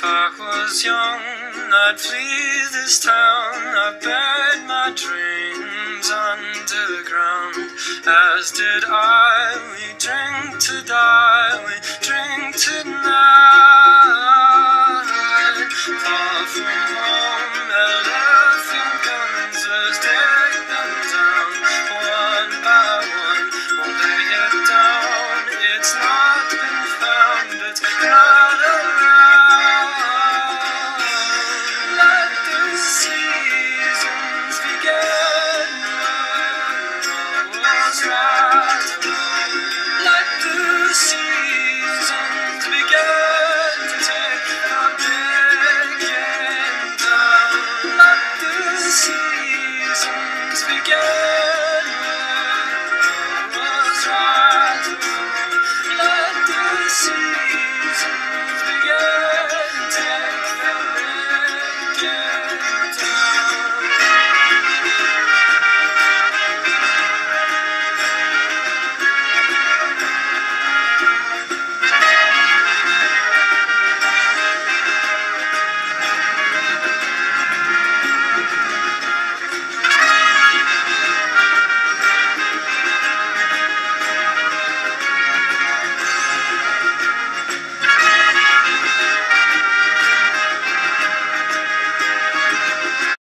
If I was young, I'd flee this town. I buried my dreams under the ground. As did I, we drink to die, we drink tonight. Far from Yeah.